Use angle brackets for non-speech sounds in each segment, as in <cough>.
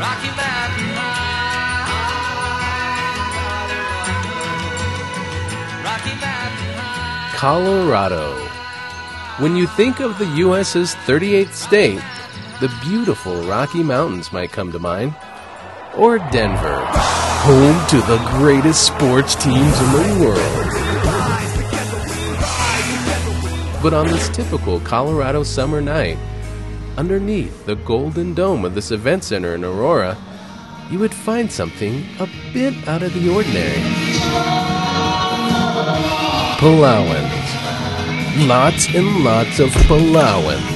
Rocky Mountain High. Colorado. When you think of the U.S.'s 38th state, the beautiful Rocky Mountains might come to mind. Or Denver, home to the greatest sports teams in the world. But on this typical Colorado summer night, underneath the golden dome of this event center in Aurora, you would find something a bit out of the ordinary. Palauans. Lots and lots of Palauans.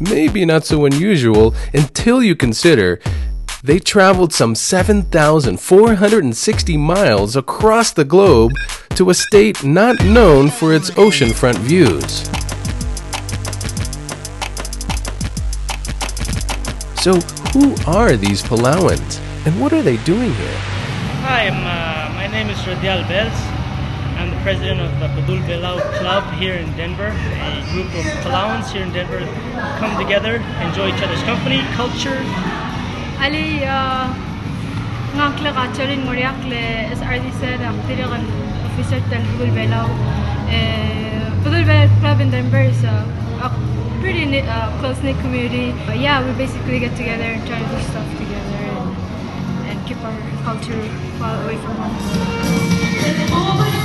Maybe not so unusual until you consider they traveled some 7,460 miles across the globe to a state not known for its oceanfront views. So, who are these Palauans and what are they doing here? Hi, uh, my name is Rodial Bells. I'm the president of the Padul Belau Club here in Denver. A group of Palauans here in Denver come together, enjoy each other's company, culture. Ali ngakle kacharin moriakle SRD said aktiran officer tan Padul Velao. Padul Velao Club in Denver is a, a pretty knit, uh, close-knit community. But yeah, we basically get together and try to do stuff together and, and keep our culture far away from home.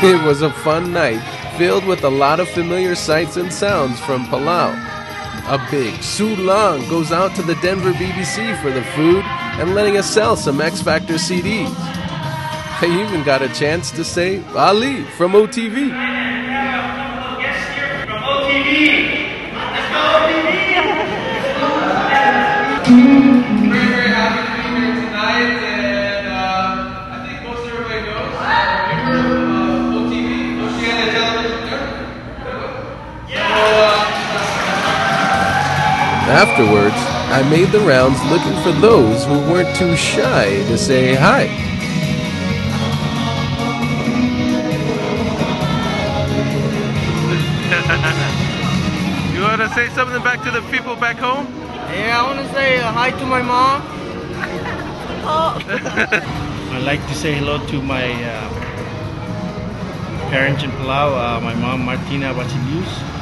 <laughs> It was a fun night filled with a lot of familiar sights and sounds from Palau. A big Sulang goes out to the Denver BBC for the food and letting us sell some X Factor CDs. I even got a chance to say Ali from OTV. very, very Afterwards, I made the rounds looking for those who weren't too shy to say hi. <laughs> You want to say something back to the people back home? Yeah, I want to say uh, hi to my mom. <laughs> <laughs> I'd like to say hello to my uh, parents in Palau, uh, my mom Martina Basilius,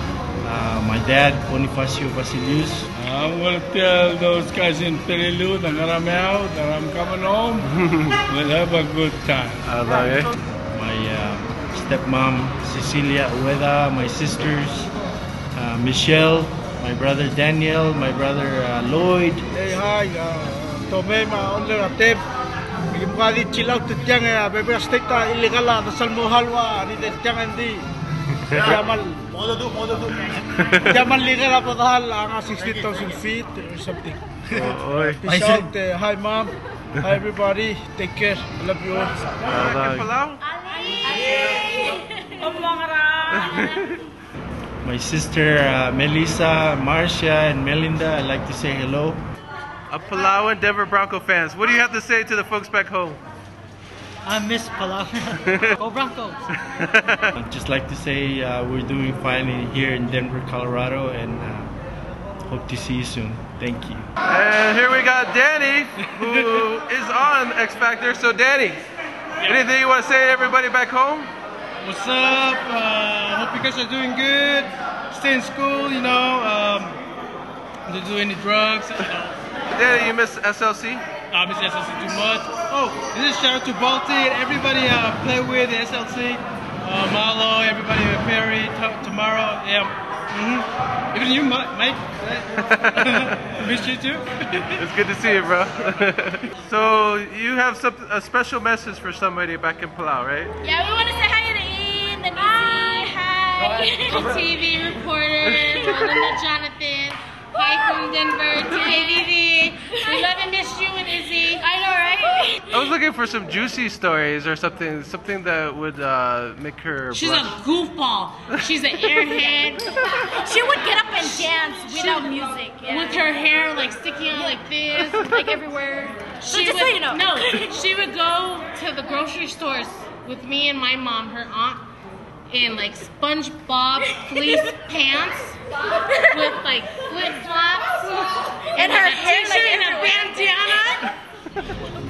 uh, my dad Bonifacio Basilius, I'm gonna tell those guys in Peleliu that I'm out, that I'm coming home. <laughs> we'll have a good time. my uh, stepmom Cecilia Ueda, my sisters uh, Michelle, my brother Daniel, my brother uh, Lloyd. Hey, hi, uh, Tome, ma onle ratep. Bigim ka di chill out at yang ya, bebe steak ta illegal la, dasal mo halwa, ni de yang hindi. Jamal, modo do, modo do. Jamal legal la patahal, ang 16,000 feet or something. Peace out, uh, hi mom, hi everybody, take care, I love you all. Back in Palau? <laughs> My sister uh, Melissa, Marcia, and Melinda, I'd like to say hello. A Palauan Denver Bronco fans, what do you have to say to the folks back home? I miss Palau. <laughs> Go Broncos! <laughs> I'd just like to say uh, we're doing fine here in Denver, Colorado, and uh, hope to see you soon. Thank you. And here we got Danny, who <laughs> is on X Factor. So, Danny, anything you want to say to everybody back home? What's up? Uh, hope you guys are doing good. Stay in school, you know. Um, don't do any drugs. You know. Danny, you miss SLC? I miss SLC too much. Oh, this is shout out to Balti and everybody I play with in SLC. Uh, Marlo, everybody, Perry, tomorrow. Yeah. hmm Even you, Mike. <laughs> miss you too. <laughs> It's good to see you, bro. <laughs> so, you have some, a special message for somebody back in Palau, right? Yeah, we want to say hi to Ian, the Nizzy, hi, TV reporter, Jonathan, hi from Denver to KBV. We love and miss you and Izzy. I know, right? I was looking for some juicy stories or something, something that would uh, make her. She's blush. a goofball. She's an airhead. She would get up and dance without music. Yeah. with her hair like sticking out like this. like everywhere. So just would, so you know. No, she would go to the grocery stores with me and my mom, her aunt, in like SpongeBob fleece <laughs> pants with like flip flops And her hair, like, t-shirt a bandana.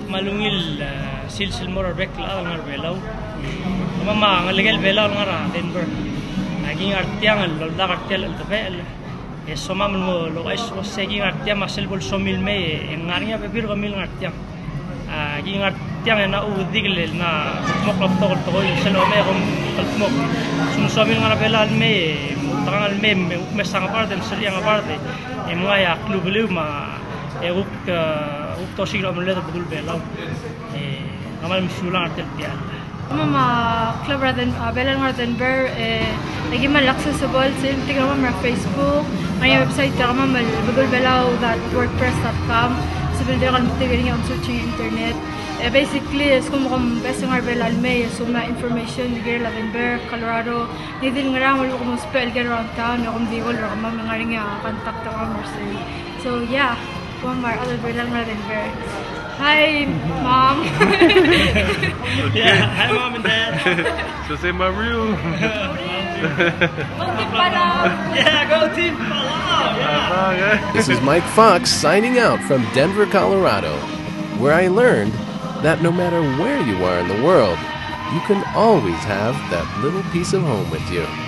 malungil uh, silsil mora bek la ngar belau mama ngalegel belau ngar denver. Aging artiang lo da artial el tebel e soma mo lo es o segi artiang masel bol somil me ngaringa be bir gomil artiang aging artiang na u digle na mok lo to to sel o me mo. Sumusabi ng Arabel Alme, mutakang Alme, mesta nga parte, msali nga parte, e mga ya klubulu ma, eh, e uk, uk tosig lang mulet bagul belaw, e eh, kamal misulang artel piyan. Mama, club rather ah, Belan Hardenberg, eh, lagi man laksa sa ball, sa tignan mo mga Facebook, may ah. website ka mo, bagulbelaw.wordpress.com, sa bilder ka mo tignan yung searching internet, eh basically is kung kung best ng arbel alme so ma information ni Gary Denver Colorado ni din nga mo kung spell get around town kung di wala ka mga nga nga contact ta mo so yeah one more other Belan rather Denver Hi, mom. <laughs> yeah. Hi mom and dad. <laughs> So say my real. yeah go team Palau yeah. This is Mike Fox signing out from Denver, Colorado, where I learned that no matter where you are in the world, you can always have that little piece of home with you.